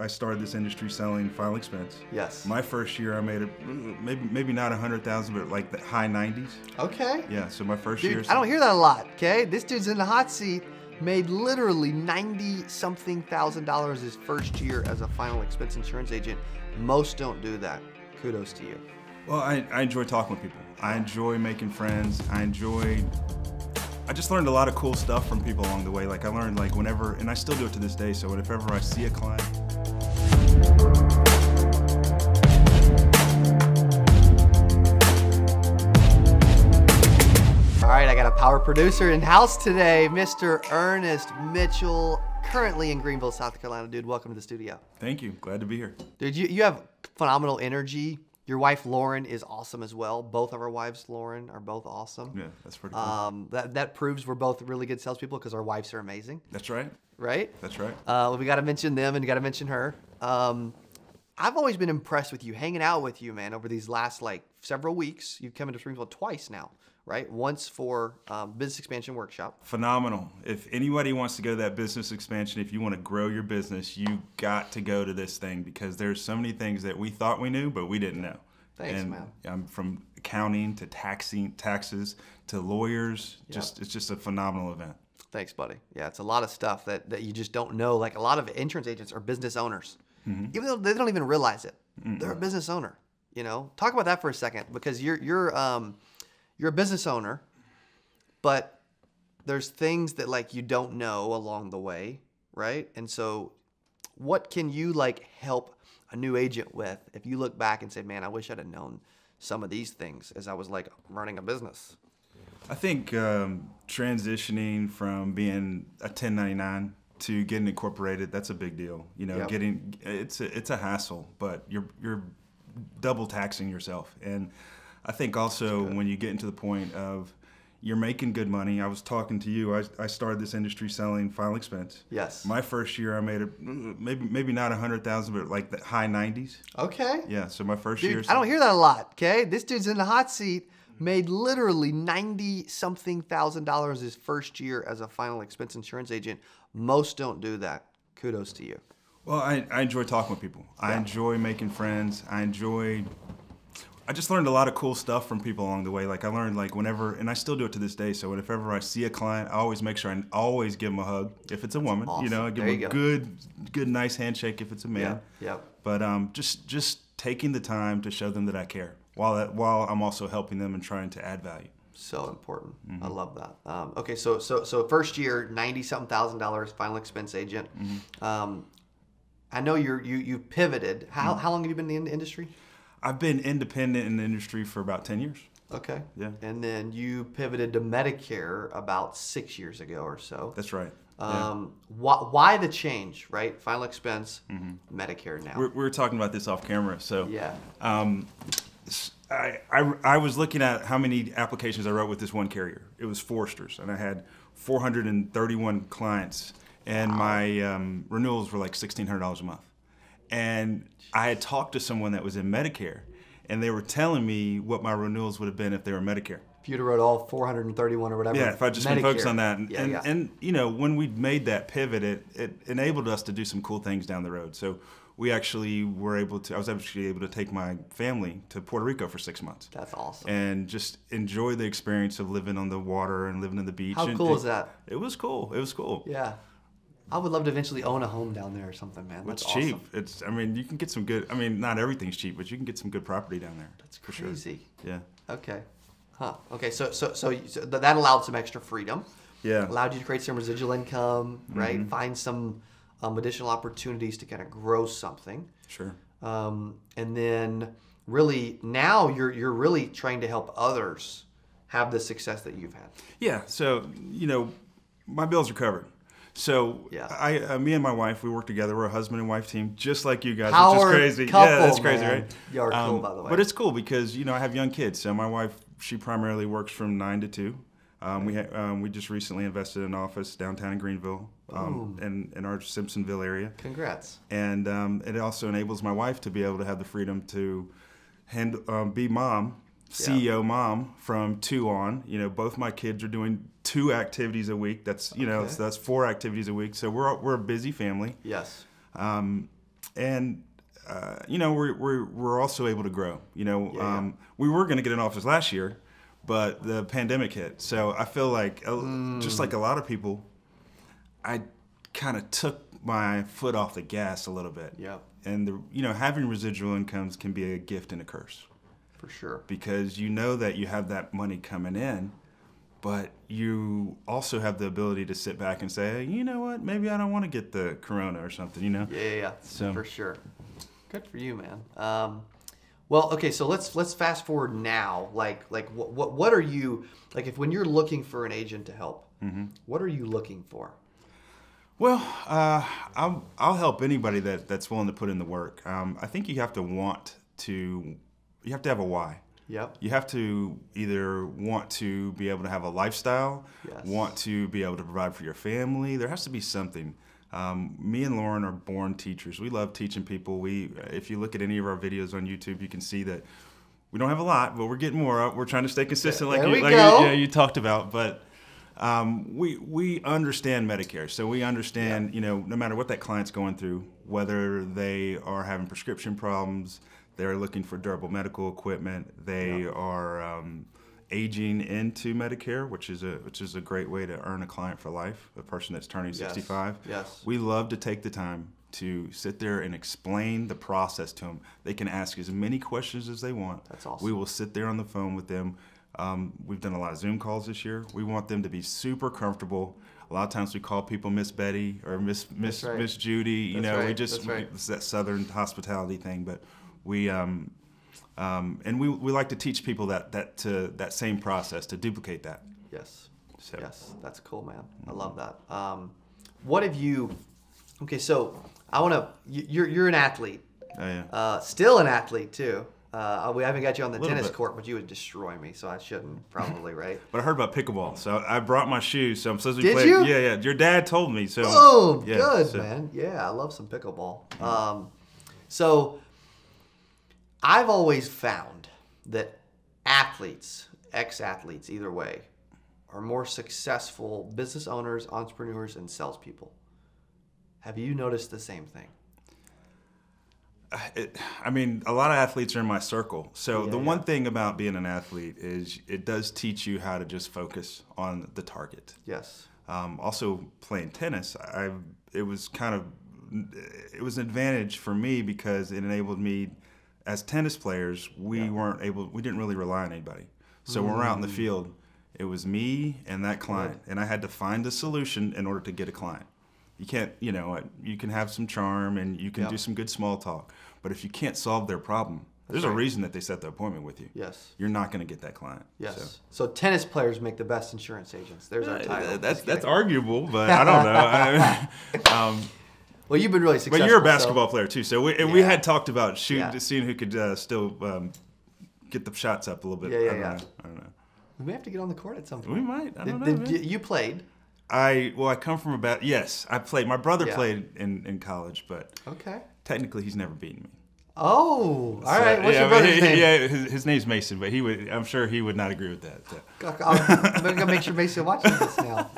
I started this industry selling final expense. Yes. My first year, I made it maybe maybe not a hundred thousand, but like the high nineties. Okay. Yeah. So my first Dude, year. I don't hear that a lot. Okay, this dude's in the hot seat. Made literally ninety something thousand dollars his first year as a final expense insurance agent. Most don't do that. Kudos to you. Well, I, I enjoy talking with people. I enjoy making friends. I enjoy. I just learned a lot of cool stuff from people along the way. Like I learned like whenever, and I still do it to this day. So whenever I see a client, All right, I got a power producer in house today, Mr. Ernest Mitchell, currently in Greenville, South Carolina. Dude, welcome to the studio. thank you. Glad to be here. Dude, you, you have phenomenal energy. Your wife Lauren is awesome as well. Both of our wives, Lauren, are both awesome. Yeah, that's pretty cool. Um, that that proves we're both really good salespeople because our wives are amazing, that's right. right? That's right. Uh, we got to mention them and got to mention her. Um, I've always been impressed with you, hanging out with you, man, over these last like several weeks. You've come into Springfield twice now, right? Once for um, business expansion workshop. Phenomenal. If anybody wants to go to that business expansion, if you want to grow your business, you got to go to this thing because there's so many things that we thought we knew, but we didn't know. Thanks, and man. I'm from accounting to taxing, taxes to lawyers. Just it's just a phenomenal event. Thanks, buddy. Yeah, it's a lot of stuff that, that you just don't know. Like a lot of insurance agents are business owners, even though they don't even realize it. They're a business owner. You know, talk about that for a second because you're you're um, you're a business owner, but there's things that like you don't know along the way, right? And so, what can you like help a new agent with if you look back and say, "Man, I wish I'd have known some of these things as I was like running a business." I think um, transitioning from being a 1099 to getting incorporated, that's a big deal. You know, Yep. getting it's a, it's a hassle, but you're you're double taxing yourself. And I think also when you get into the point of you're making good money. I was talking to you. I, I started this industry selling final expense. Yes. My first year, I made it maybe maybe not a hundred thousand, but like the high nineties. Okay. Yeah. So my first Dude, year. I don't hear that a lot. Okay, this dude's in the hot seat. Made literally ninety something thousand dollars his first year as a final expense insurance agent. Most don't do that. Kudos to you. Well, I, I enjoy talking with people. I enjoy making friends. I enjoy. I just learned a lot of cool stuff from people along the way. Like I learned like whenever, and I still do it to this day. So whenever I see a client, I always make sure I always give them a hug. If it's a woman, you know, I give There them a go. good, good, nice handshake. If it's a man, Yeah. Yep. But um, just just taking the time to show them that I care, while that, while I'm also helping them and trying to add value. So important. Mm-hmm. I love that. Um, okay, so so so first year, ninety something thousand dollars final expense agent. Mm-hmm. Um, I know you're you you pivoted. How Mm-hmm. how long have you been in the industry? I've been independent in the industry for about ten years. Okay. Yeah. And then you pivoted to Medicare about six years ago or so. That's right. Um, why, why the change, right? Final expense, Medicare now. Mm-hmm. We're, we were talking about this off camera, so yeah. um, I, I, I was looking at how many applications I wrote with this one carrier. It was Foresters, and I had 431 clients, and my um, renewals were like $1,600 a month. And I had talked to someone that was in Medicare, and they were telling me what my renewals would have been if they were Medicare. If you'd have wrote all 431 or whatever. Yeah, if I just been focused on that, and, Yeah, and, yeah. and you know, when we made that pivot, it, it enabled us to do some cool things down the road. So we actually were able to. I was actually able to take my family to Puerto Rico for six months That's awesome. and just enjoy the experience of living on the water and living on the beach. How And cool it- is that? It was cool. It was cool. yeah. I would love to eventually own a home down there or something, man. That's It's cheap. awesome. It's. I mean, you can get some good. I mean, not everything's cheap, but you can get some good property down there. That's for sure. crazy. Yeah. Okay. Huh. Okay. So so so, you- so th- that allowed some extra freedom. Yeah. Mm-hmm. Allowed you to create some residual income, right? Find some um, additional opportunities to kind of grow something. Sure. um, and then really now you're you're really trying to help others have the success that you've had. Yeah. So you know, my bills are covered. So Yeah. I, uh, me and my wife, we work together. We're a husband and wife team, just like you guys, Power which is crazy. couple, yeah, that's crazy, man. right? Um, You are cool, by the way. But it's cool because you know I have young kids. So my wife, she primarily works from nine to two. Um, we ha- um, we just recently invested in an office downtown in Greenville, um, in in our Simpsonville area, Congrats. and um, it also enables my wife to be able to have the freedom to hand, um, be mom, CEO mom from two on. You know, both my kids are doing two activities a week. That's you know, Okay. so that's four activities a week. So we're we're a busy family, Yes. um, and uh, you know we're, we're we're also able to grow. You know, Yeah, yeah. um, we were going to get an office last year, but the pandemic hit. So I feel like Mm. just like a lot of people, I kind of took my foot off the gas a little bit. Yep. And the you know having residual incomes can be a gift and a curse For sure. because you know that you have that money coming in, but you also have the ability to sit back and say, hey, you know what, maybe I don't want to get the corona or something, you know? Yeah, yeah, yeah. So- for sure. Good for you, man. Um, well, okay, so let's let's fast forward now. Like like what what what are you like if when you're looking for an agent to help? Mm-hmm. What are you looking for? Well, uh, I'll, I'll help anybody that, that's willing to put in the work. Um, I think you have to want to, you have to have a why. Yep. You have to either want to be able to have a lifestyle, Yes. want to be able to provide for your family. There has to be something. Um, me and Lauren are born teachers. We love teaching people. We, if you look at any of our videos on YouTube, you can see that we don't have a lot, but we're getting more. We're trying to stay consistent, like you, like. You, yeah, you talked about. But um, we we understand Medicare, so we understand yeah. you know no matter what that client's going through, whether they are having prescription problems, they're looking for durable medical equipment, they are um, aging into Medicare, which is a which is a great way to earn a client for life, a person that's turning Yes. 65. Yes. We love to take the time to sit there and explain the process to them. They can ask as many questions as they want. That's awesome. We will sit there on the phone with them. Um, we've done a lot of Zoom calls this year. We want them to be super comfortable. A lot of times we call people Miss Betty or Miss Miss right. Miss Judy. You That's know, we just right. it's that Southern hospitality thing. But we um, um, and we, we like to teach people that that to that same process to duplicate that. Yes. So- Yes, that's cool, man. I love that. Um, what have you? Okay, so I want to. You're you're an athlete, Oh yeah. uh, still an athlete too. Uh, we haven't got you on the tennis bit. court, but you would destroy me, so I shouldn't probably, right? But I heard about pickleball, so I brought my shoes. So I'm supposed to be Did playing. you? Yeah, yeah. Your dad told me. So. Oh, yeah, good so- man. Yeah, I love some pickleball. Um, so I've always found that athletes, ex-athletes, either way, are more successful business owners, entrepreneurs, and salespeople. Have you noticed the same thing? it, I mean, a lot of athletes are in my circle. So Yeah, the yeah. one thing about being an athlete is it does teach you how to just focus on the target. Yes. Um, also, playing tennis, I it was kind of it was an advantage for me because it enabled me as tennis players. We weren't able, we didn't really rely on anybody. So when we're out in Mm. the field, it was me and that client, and I had to find a solution in order to get a client. You can't, you know, you can have some charm and you can Yep. do some good small talk, but if you can't solve their problem, there's a reason that they set the appointment with you. Yes. You're not going to get that client. Yes. So. tennis players make the best insurance agents. There's our title. Uh, That's that's arguable, but I don't know. I- um, well, you've been really successful. but you're a so- basketball player too, so we, and we had talked about shoot, Yeah. seeing who could uh, still um, get the shots up a little bit. Yeah, yeah, I don't yeah. know. I don't know. we may have to get on the court at some point. We might. I don't Did- know. did you played. I well, I come from about yes, I played. My brother Yeah. played in, in college, but Okay. technically he's never beaten me. Oh, all So, right. What's yeah, your brother's he- name? Yeah, his, his name's Mason, but he would. I'm sure he would not agree with that. so. I'm gonna make sure Mason watches this now.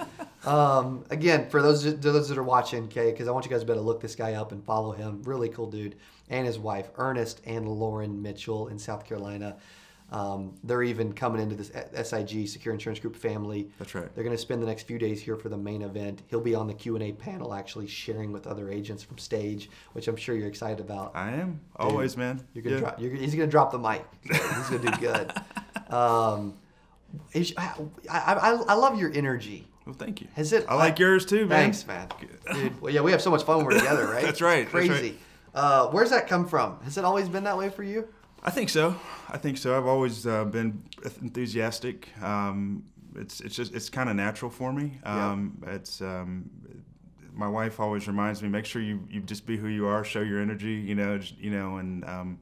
Um, again, for those those that are watching, okay, because I want you guys to better look this guy up and follow him. Really cool dude, and his wife Ernest and Lauren Mitchell in South Carolina. Um, they're even coming into this SIG Secure Insurance Group family. That's right. They're going to spend the next few days here for the main event. He'll be on the Q and A panel, actually sharing with other agents from stage, which I'm sure you're excited about. I am always, man. You're gonna Yeah. drop. You're, he's gonna drop the mic. So he's gonna do good. Um, is- I, I, I love your energy. Well, thank you. Has it? I like yours too, man. Thanks, man. Dude, well, yeah, we have so much fun when we're together, right? That's right, It's that's right. crazy. Uh, where's that come from? Has it always been that way for you? I think so. I think so. I've always uh, been enthusiastic. Um, it's it's just it's kind of natural for me. Yeah. Um, It's um, my wife always reminds me make sure you, you just be who you are, show your energy. You know, just, you know, and um,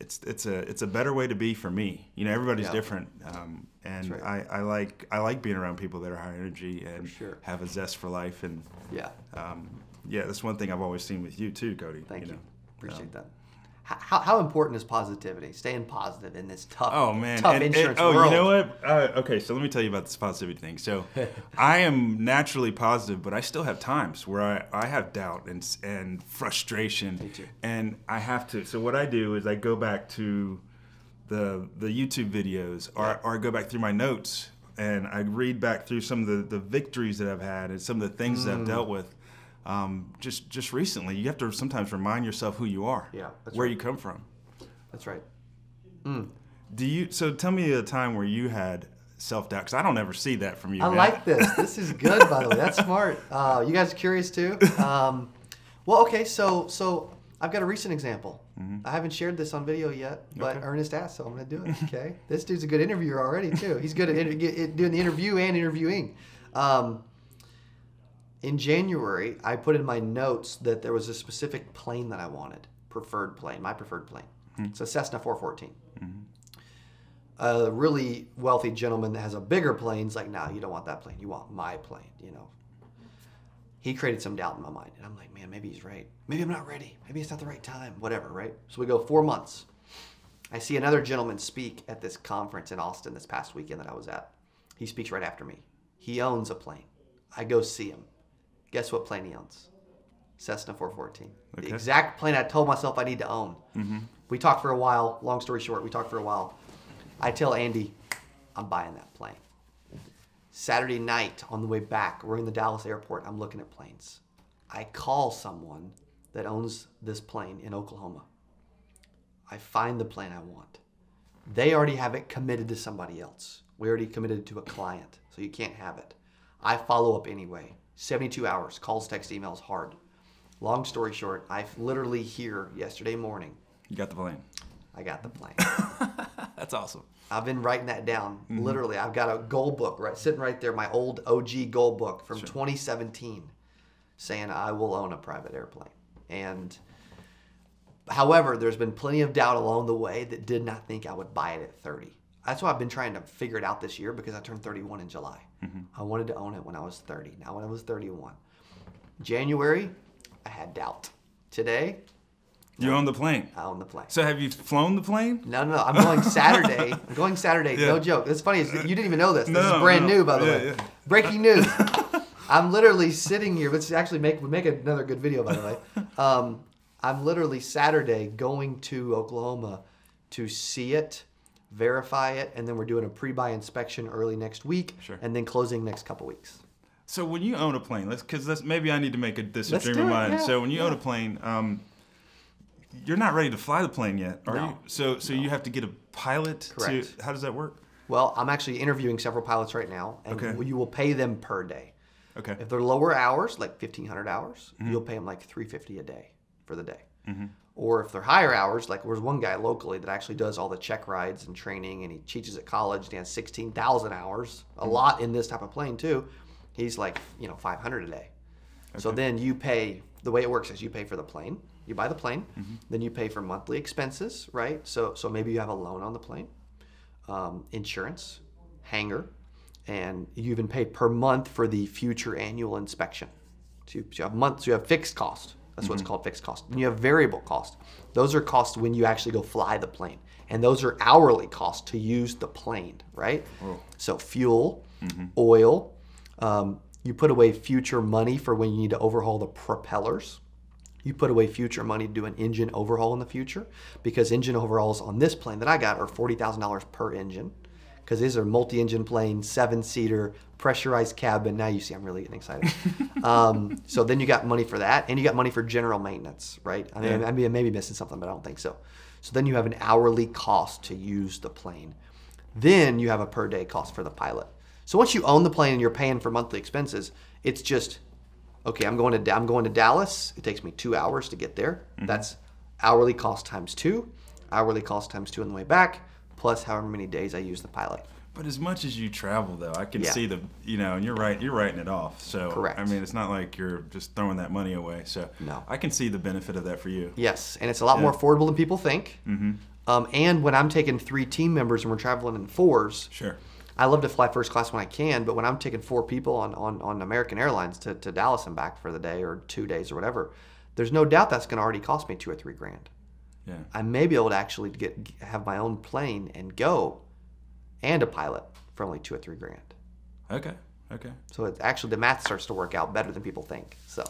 it's it's a it's a better way to be for me. You know, everybody's Yeah. different, um, and right. I, I like I like being around people that are high energy and sure. have a zest for life. And Yeah. um, yeah, that's one thing I've always seen with you too, Cody. Thank you. know. Appreciate that. How, how important is positivity? Staying positive in this tough, Oh man! tough And- and- oh, world. you know what? Uh, okay, so let me tell you about this positivity thing. So, I am naturally positive, but I still have times where I, I have doubt and and frustration. Me too. And I have to. So what I do is I go back to the the YouTube videos, or, or I go back through my notes and I read back through some of the, the victories that I've had and some of the things that Mm. I've dealt with. Um, just just recently, you have to sometimes remind yourself who you are, Yeah, that's where right. you come from. That's right. Do you? So tell me a time where you had self doubt, because I don't ever see that from you. I man. like this. This is good, by the way. That's smart. Uh, you guys are curious too? Um, well, okay. So, so I've got a recent example. I haven't shared this on video yet, but Mm-hmm. Okay. Ernest asked, so I'm going to do it. Okay. this dude's a good interviewer already too. He's good at inter- doing the interview and interviewing. Um, in January, I put in my notes that there was a specific plane that I wanted, preferred plane, my preferred plane. Hmm. It's a Cessna 414 mm-hmm. a really wealthy gentleman that has a bigger plane's like, no, you don't want that plane. You want my plane, you know. He created some doubt in my mind. And I'm like, man, maybe he's right. Maybe I'm not ready. Maybe it's not the right time. Whatever, right? So we go four months. I see another gentleman speak at this conference in Austin this past weekend that I was at. He speaks right after me. He owns a plane. I go see him. Guess what plane he owns? Cessna 414. The exact plane I told myself I need to own. Mm-hmm. We talked for a while. Long story short, we talked for a while. I tell Andy, I'm buying that plane. Saturday night on the way back, we're in the Dallas airport. I'm looking at planes. I call someone that owns this plane in Oklahoma. I find the plane I want. They already have it committed to somebody else. We already committed it to a client, so you can't have it. I follow up anyway. 72 hours, calls, text, emails, hard. Long story short, I literally here yesterday morning, You got the plane. I got the plane. That's awesome. I've been writing that down. Mm-hmm. Literally, I've got a goal book right sitting right there, my old OG goal book from 2017, saying I will own a private airplane. And however, there's been plenty of doubt along the way that did not think I would buy it at 30. That's why I've been trying to figure it out this year because I turned 31 in July. Mm-hmm. I wanted to own it when I was 30. Now when I was 31, January, I had doubt. Today, You own the plane. I own the plane. So have you flown the plane? No, no, no. I'm going Saturday. I'm going Saturday. No joke. It's funny. You didn't even know this. This No, is brand no. new, by the Yeah, way. yeah. Breaking news. I'm literally sitting here. Let's actually make make another good video, by the way. Um, I'm literally Saturday going to Oklahoma to see it, verify it, and then we're doing a pre-buy inspection early next week, Sure. and then closing next couple weeks. So when you own a plane, let's because maybe I need to make a, this a Let's dream of mine. yeah, so when you own a plane, um, you're not ready to fly the plane yet, are No. you? So so you have to get a pilot. Correct. To, how does that work? Well, I'm actually interviewing several pilots right now, and Okay. you will pay them per day. Okay. If they're lower hours, like 1,500 hours, Mm-hmm. you'll pay them like 350 a day for the day. Or if they're higher hours, like there's one guy locally that actually does all the check rides and training, and he teaches at college. And he has 16,000 hours, a Mm-hmm. lot in this type of plane too. He's like, you know, 500 a day. So then you pay. The way it works is you pay for the plane. You buy the plane, Mm-hmm. then you pay for monthly expenses, right? So so maybe you have a loan on the plane, um, insurance, hangar, and you even pay per month for the future annual inspection. So you, so you have months, you have fixed cost. That's what's called fixed cost. Then you have variable cost. Those are costs when you actually go fly the plane. And those are hourly costs to use the plane, right? So fuel, oil, um, you put away future money for when you need to overhaul the propellers. You put away future money to do an engine overhaul in the future because engine overhauls on this plane that I got are $40,000 per engine because these are multi-engine plane, seven-seater, pressurized cabin. Now you see I'm really getting excited. um, so then you got money for that and you got money for general maintenance, right? I mean, Yeah. I mean, maybe missing something, but I don't think so. So then you have an hourly cost to use the plane. Then you have a per day cost for the pilot. So once you own the plane and you're paying for monthly expenses, it's just okay. I'm going to I'm going to Dallas. It takes me two hours to get there. That's hourly cost times two, hourly cost times two on the way back, plus however many days I use the pilot. But as much as you travel, though, I can Yeah. see the you know, and you're right, you're writing it off. So Correct. I mean, it's not like you're just throwing that money away. So No. I can see the benefit of that for you. Yes, and it's a lot more affordable than people think. Mm-hmm. Um, and when I'm taking three team members and we're traveling in fours, Sure. I love to fly first class when I can, but when I'm taking four people on, on, on American Airlines to, to Dallas and back for the day or two days or whatever, there's no doubt that's going to already cost me two or three grand. Yeah. I may be able to actually get have my own plane and go, and a pilot for only two or three grand. Okay. Okay. So it's actually the math starts to work out better than people think. So,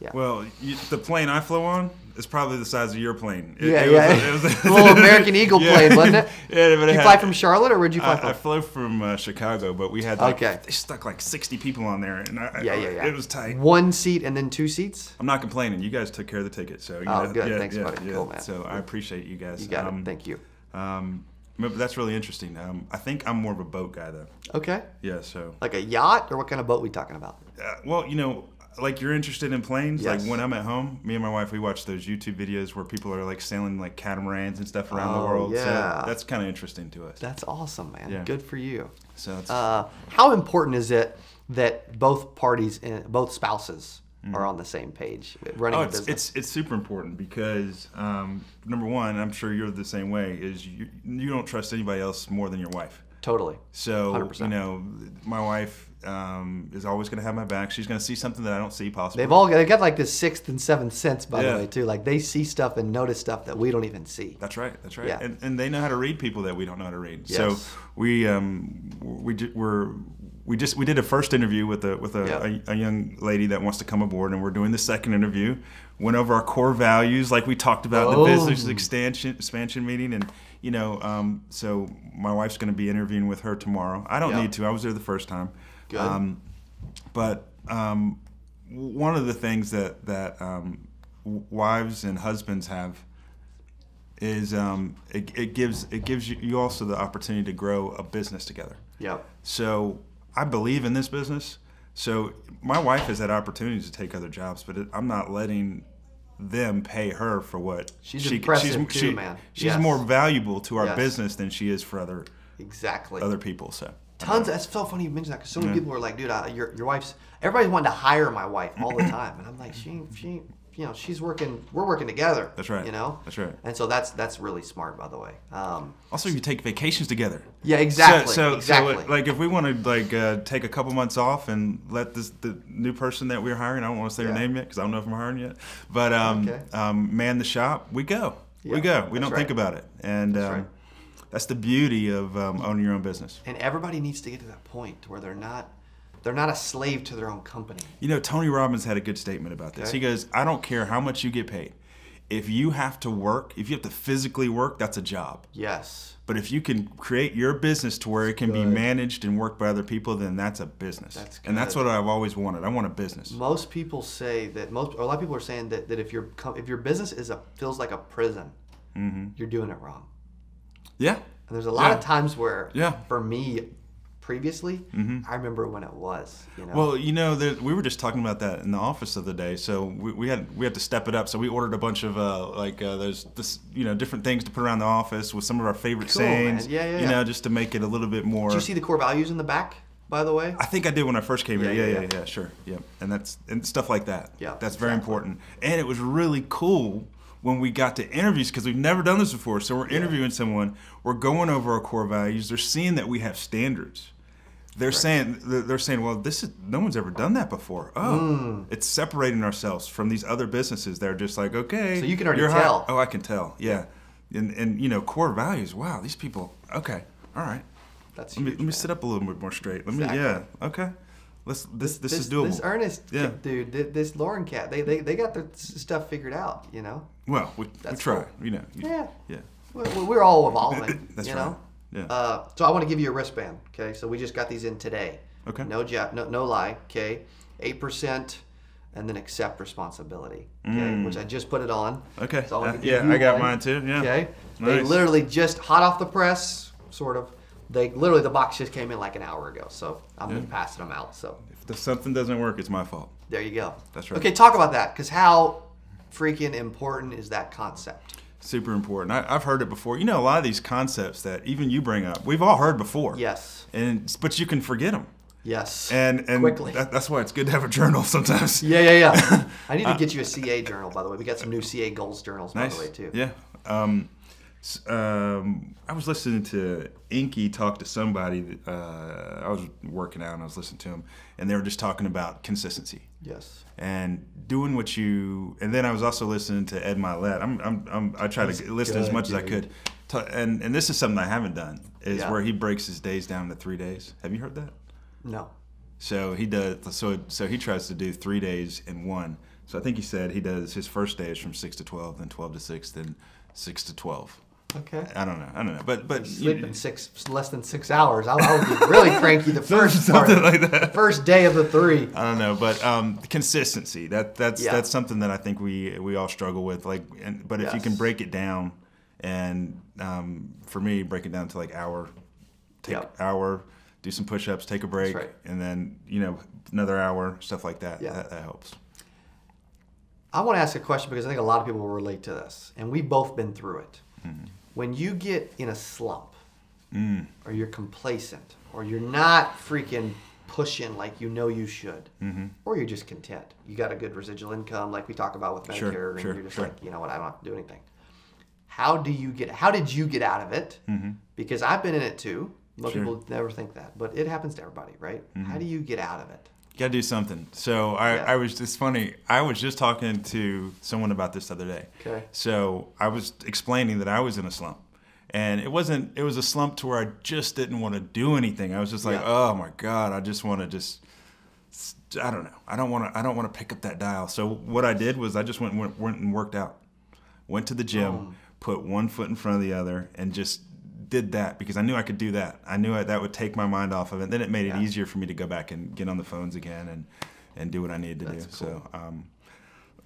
yeah. Well, you, the plane I flew on is probably the size of your plane. It- yeah, it yeah. was- it was- a little American Eagle Yeah. plane, wasn't it? Yeah, but it you had- fly from Charlotte, or where'd you fly I, I flew from uh, Chicago, but we had like Okay. they stuck like sixty people on there, and I, yeah, yeah, yeah. it was tight. One seat and then two seats. I'm not complaining. You guys took care of the ticket, so you Oh, know, good. yeah, Thanks, yeah, buddy. yeah. Cool, man. So I appreciate you guys. You got um, it. Thank you. Um, but that's really interesting. Um, I think I'm more of a boat guy though. Okay. Yeah. So, Like a yacht, or what kind of boat we talking about? uh, well, you know, like you're interested in planes. Yes. Like when I'm at home, me and my wife, we watch those YouTube videos where people are like sailing like catamarans and stuff around Oh, the world. yeah. So that's kind of interesting to us. That's awesome, man. Yeah. Good for you. So Uh, how important is it that both parties, uh, both spouses, are on the same page running Oh, a it's, business? it's it's super important because um, number one, I'm sure you're the same way. Is you you don't trust anybody else more than your wife. Totally. So 100%. you know, my wife um, is always going to have my back. She's going to see something that I don't see possibly. They've all they got like this sixth and seventh sense, by Yeah. the way, too. Like they see stuff and notice stuff that we don't even see. That's right. That's right. Yeah. And, and they know how to read people that we don't know how to read. Yes. So we um, we we're we just we did a first interview with a with a, a, a young lady that wants to come aboard, and we're doing the second interview. Went over our core values, like we talked about in the business Oh. expansion expansion meeting, and you know, um, so my wife's going to be interviewing with her tomorrow. I don't Yeah. need to. I was there the first time. Good. Um, but um, one of the things that that um, wives and husbands have is um, it, it gives it gives you, also the opportunity to grow a business together. Yep. So I believe in this business. So my wife has had opportunities to take other jobs, but it, I'm not letting them pay her for what She's impressive too, she- man. She's Yes. more valuable to our Yes. business than she is for other Exactly. other people. So Tons. That's so funny you mentioned that because so many people are like, dude, I, your your wife's. Everybody's wanting to hire my wife all the time, and I'm like, she ain't, she ain't, you know, she's working. We're working together. That's right. You know. That's right. And so that's that's really smart, by the way. Um, also you take vacations together. yeah, exactly. So, so, exactly. so like if we want to like uh, take a couple months off and let this the new person that we're hiring, I don't want to say Yeah. her name yet because I don't know if I'm hiring yet, but um, Okay. um, man the shop, we go, Yeah, we go, we don't think about it, and That's um, right. that's the beauty of um, owning your own business. and everybody needs to get to that point where they're not they're not a slave to their own company. You know, Tony Robbins had a good statement about this. Okay. He goes, "I don't care how much you get paid. If you have to work, if you have to physically work, that's a job." Yes. But if you can create your business to where it can be managed and worked by other people, then that's a business. That's good. and that's what I've always wanted. I want a business. Most people say that most or a lot of people are saying that, that if your if your business is a feels like a prison, mm-hmm. you're doing it wrong. Yeah. And there's a lot of times where, Yeah. For me, previously, I remember when it was. You know. Well, you know, there, we were just talking about that in the office of the other day. So we, we had we had to step it up. So we ordered a bunch of uh, like uh, there's this you know different things to put around the office with some of our favorite Cool, man. sayings. Yeah, yeah, You yeah. know, just to make it a little bit more. Did you see the core values in the back, by the way? I think I did when I first came Yeah, here. Yeah, yeah, yeah, yeah, sure. Yeah. And that's and stuff like that. Yeah, That's very important. And it was really cool when we got to interviews because we've never done this before. So we're interviewing someone, we're going over our core values. They're seeing that we have standards. They're saying they're saying, well, this is no one's ever done that before. Oh, Hmm. it's separating ourselves from these other businesses. They're just like, okay, So you can already tell. Oh, I can tell. Yeah, and and you know, core values. Wow, these people. Okay, all right. That's Let me, let me sit up a little bit more straight. Let me, yeah, okay. Let's this this, is doable. This Ernest, Yeah. dude, this Lauren cat, they, they, they got their stuff figured out, you know? well, we, we try. cool. You know. you- Yeah. Yeah. We- we- We're all evolving, That's you right. know? Yeah. Uh, so I want to give you a wristband, okay? So we just got these in today. Okay. No, ja- no, no lie, okay? 8% and then accept responsibility, okay? Which I just put it on. Mm. Okay. So I Uh, give yeah, I got one, mine too. Yeah. Okay. They literally just hot off the press, sort of. They literally the box just came in like an hour ago, so I'm just passing them out. So If the, something doesn't work, it's my fault. there you go. That's right. Okay, talk about that because how freaking important is that concept? Super important. I, I've heard it before. You know, a lot of these concepts that even you bring up, we've all heard before. Yes. And but you can forget them. Yes. And and Quickly. that, that's why it's good to have a journal sometimes. yeah, yeah, yeah. I need to get you a CA journal, by the way. We got some new CA goals journals, by Nice. the way, too. Yeah. Um, Um, I was listening to Inky talk to somebody. Uh, I was working out and I was listening to him, and they were just talking about consistency Yes. and doing what you. And then I was also listening to Ed Mylett. I'm, I'm, I'm I try to listen as good, much as I could. And and this is something I haven't done is Yeah. where he breaks his days down to three days. Have you heard that? No. So he does. So so he tries to do three days in one. So I think he said he does his first day is from six to twelve, then twelve to six, then six to twelve. Okay. I don't know. I don't know. But but Sleeping six less than six hours. I, I would be really cranky the first part, something like that. the first day of the three. I don't know, but um, consistency. That that's Yeah. that's something that I think we we all struggle with. Like, and, but if you can break it down, and um, for me, break it down to like hour, take Yep. hour, do some push-ups, take a break, right. and then you know another hour, stuff like that. Yeah. That, that helps. I want to ask a question because I think a lot of people will relate to this, and we've both been through it. When you get in a slump, mm. or you're complacent, or you're not freaking pushing like you know you should, mm-hmm. or you're just content, you got a good residual income, like we talk about with Medicare, Sure, and sure, you're just sure. like, you know what, I don't have to do anything. How do you get? How did you get out of it? Mm-hmm. Because I've been in it too. Most people never think that, but it happens to everybody, right? How mm-hmm. do you get out of it? Gotta do something. So I, Yeah. I was it's funny. I was just talking to someone about this the other day. Okay. So I was explaining that I was in a slump. And it wasn't it was a slump to where I just didn't want to do anything. I was just like, Yeah. oh my God, I just want to just I don't know. I don't want to I don't want to pick up that dial. So what I did was I just went went, went and worked out. Went to the gym, oh. put one foot in front of the other and just did that because I knew I could do that. I knew that would take my mind off of it. Then it made it Yeah. easier for me to go back and get on the phones again and and do what I needed to That's do. So um,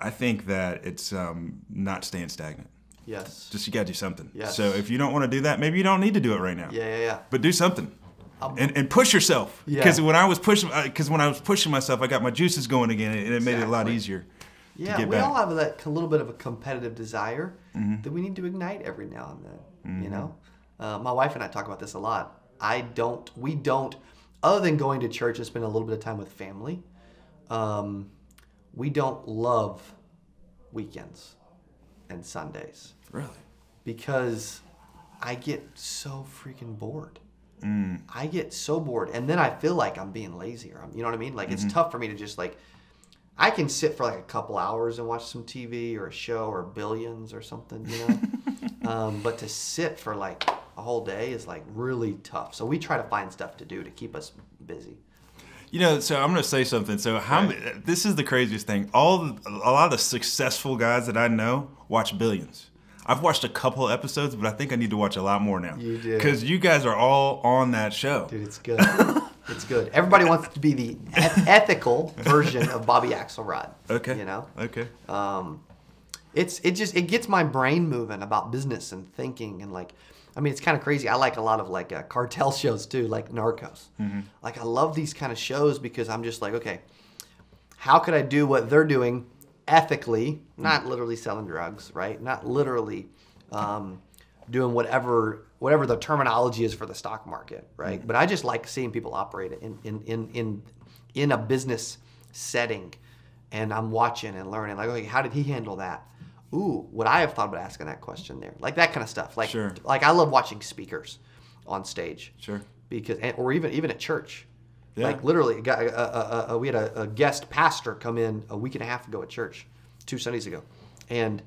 I think that it's um, not staying stagnant. Yes. Just you got to do something. Yes. So if you don't want to do that, maybe you don't need to do it right now. yeah, yeah, yeah. But do something. and, and push yourself Yeah. because when I was pushing, because when I was pushing myself, I got my juices going again, and it made it a lot easier. Yeah, to get we back. all have that a little bit of a competitive desire that we need to ignite every now and then. You know, uh, my wife and I talk about this a lot. I don't. We don't. Other than going to church and spending a little bit of time with family, um, we don't love weekends and Sundays Really? because I get so freaking bored. I get so bored, and then I feel like I'm being lazy, or I'm, you know what I mean. Like it's tough for me to just like. I can sit for like a couple hours and watch some TV or a show or Billions or something, you know. um, but to sit for like whole day is like really tough. So we try to find stuff to do to keep us busy. You know, so I'm going to say something. So how Right. this is the craziest thing. All the, a lot of the successful guys that I know watch Billions. I've watched a couple episodes, but I think I need to watch a lot more now. You do. because you guys are all on that show. Dude, it's good. it's good. Everybody wants to be the ethical version of Bobby Axelrod. Okay. You know. Okay. um, it's it just it gets my brain moving about business and thinking and like i mean it's kind of crazy. I like a lot of like uh, cartel shows too like narcos. Like i love these kind of shows because i'm just like okay how could i do what they're doing ethically not literally selling drugs right? Not literally um, doing whatever whatever the terminology is for the stock market right? But i just like seeing people operate in in in in, in a business setting and I'm watching and learning. Like, okay, how did he handle that? Ooh, would I have thought about asking that question there? Like that kind of stuff. Like, Sure. like I love watching speakers on stage. Sure. Because, and- or even even at church. Yeah. Like literally, a uh, uh, we had a, a guest pastor come in a week and a half ago at church, two Sundays ago, and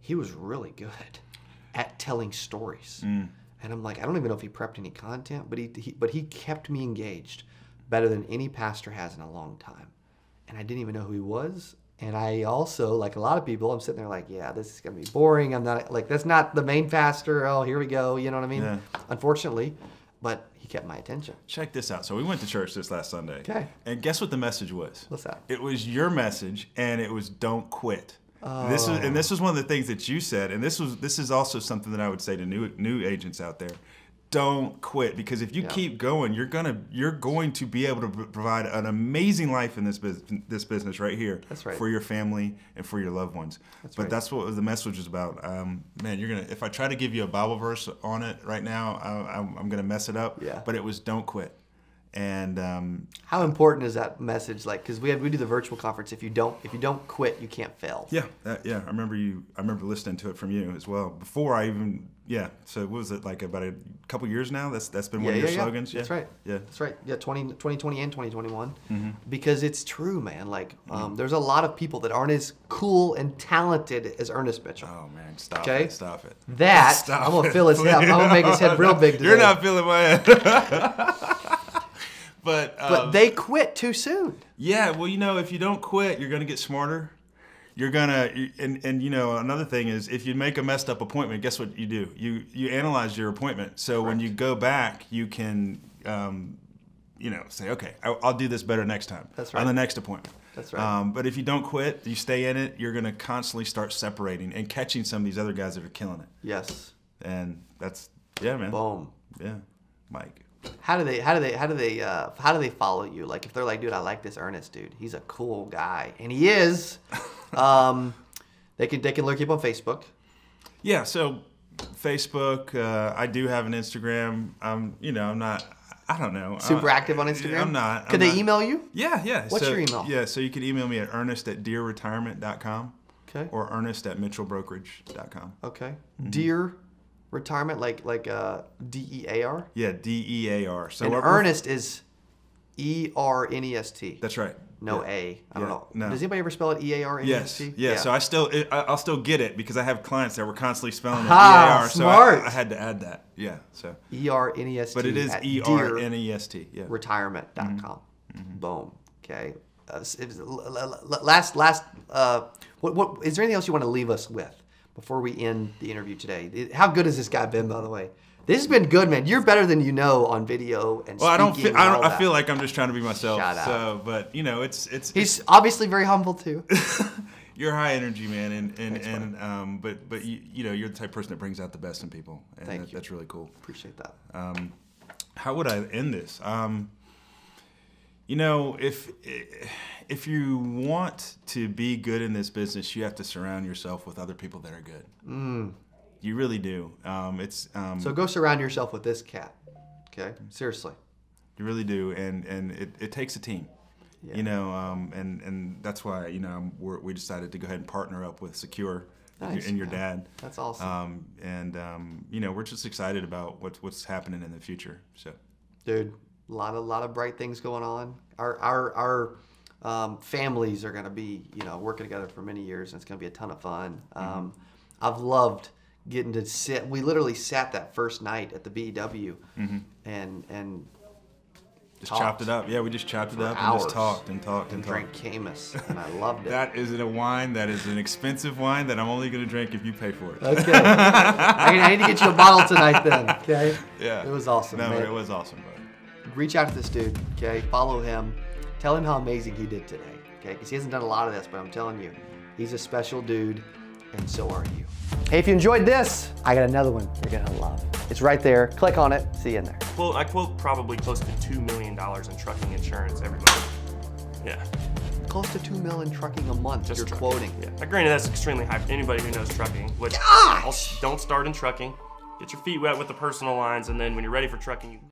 he was really good at telling stories. Mm. And I'm like, I don't even know if he prepped any content, but he, he but he kept me engaged better than any pastor has in a long time. And I didn't even know who he was. And I also, like a lot of people, I'm sitting there like, yeah, this is gonna be boring. I'm not like that's not the main pastor. Oh, here we go. You know what I mean? Yeah. Unfortunately, but he kept my attention. Check this out. So we went to church this last Sunday. Okay. And guess what the message was? What's that? It was your message, and it was don't quit. This is oh. and this was one of the things that you said, and this was this is also something that I would say to new new agents out there. Don't quit because if you Yeah. keep going, you're gonna you're going to be able to provide an amazing life in this business this business right here That's right. for your family and for your loved ones. but right. that's what the message is about. Um, man, you're gonna if I try to give you a Bible verse on it right now, I, I'm, I'm gonna mess it up. Yeah. But it was don't quit and um, How important is that message? Like, because we have we do the virtual conference. If you don't if you don't quit, you can't fail. yeah, that, yeah, I remember you. I remember listening to it from you as well before I even. Yeah, so what was it like about a couple years now? That's that's been one of your slogans. That's yeah? right. Yeah, That's right. Yeah, 20, 2020 and 2021. Mm-hmm. Because it's true, man. Like, um, there's a lot of people that aren't as cool and talented as Ernest Mitchell. Oh man, stop Okay. it! Stop it! That Stop I'm gonna fill his head. I'm gonna make his head real big today. You're not feeling my head. but um, But they quit too soon. Yeah, well, you know, if you don't quit, you're gonna get smarter. You're gonna, and and you know, another thing is if you make a messed up appointment, guess what you do? You you analyze your appointment. So when you go back, you can, um, you know, say, okay, I'll, I'll do this better next time. That's right. On the next appointment. That's right. Um, but if you don't quit, you stay in it. You're gonna constantly start separating and catching some of these other guys that are killing it. Yes. And that's yeah, man. Boom. Yeah, Mike. How do they? How do they? How do they? Uh, how do they follow you? Like if they're like, dude, I like this Ernest dude. He's a cool guy, and he is. um, they can they can look you up on Facebook. Yeah, so Facebook. Uh, I do have an Instagram. I'm you know, I'm not. I don't know. Super Uh, active on Instagram. I'm not. Could I'm they not- email you? Yeah, yeah. What's so- your email? Yeah, so you can email me at ernest at dearretirement.com Okay. or ernest at mitchellbrokerage.com. Okay. Mm-hmm. Dear retirement, like like uh, D E A R. Yeah, D E A R. So And Ernest is E R N E S T. That's right. No Yeah. A. I don't Yeah, know. no. Does anybody ever spell it E A R N E S Yes. T? Yeah. So I still I- I'll still get it because I have clients that were constantly spelling it Aha, E-A-R. So smart. I, I had to add that. Yeah. So, E R N E S T. but it is E R N E S T. Yeah. retirement.com. Mm-hmm. Boom. Okay. Uh, last, last, uh, what, what, is there anything else you want to leave us with before we end the interview today? How good has this guy been, by the way? This has been good, man. You're better than you know on video and Well, I don't feel. I, don't, I feel like I'm just trying to be myself. Shut up. So, but you know, it's it's. He's obviously very humble too. you're high energy, man, and and, Thanks, and um, but but you, you know, you're the type of person that brings out the best in people, and Thank that, you. that's really cool. Appreciate that. Um, how would I end this? Um, you know, if if you want to be good in this business, you have to surround yourself with other people that are good. Mm. You really do. Um, it's um, So go surround yourself with this cat. Okay? Seriously. You really do, and and it, it takes a team. Yeah. You know, um, and and that's why you know we're, we decided to go ahead and partner up with Secure Nice, and your dad. That's awesome. Um, and um, you know, we're just excited about what's what's happening in the future. So dude a lot of lot of bright things going on our our our um, families are going to be you know working together for many years and it's going to be a ton of fun um, i've loved getting to sit we literally sat that first night at the bew and and just Talked. chopped it up. Yeah, we just chopped it up and just talked and talked and and, drank talked. Caymus, and i loved it That is a wine that is an expensive wine that I'm only going to drink if you pay for it. okay I, need, I need to get you a bottle tonight then okay Yeah, it was awesome No, man. it was awesome, bro. reach out to this dude, okay? Follow him. Tell him how amazing he did today, okay? Because he hasn't done a lot of this, but I'm telling you, he's a special dude, and so are you. Hey, if you enjoyed this, I got another one you're gonna love. It's right there. Click on it. See you in there. Quote, I quote probably close to $2 million in trucking insurance every month. Yeah. Close to two million trucking a month. Just you're trucking. quoting. Yeah. Now, granted, that's extremely high for anybody who knows trucking. Which! Don't start in trucking. Get your feet wet with the personal lines, and then when you're ready for trucking, you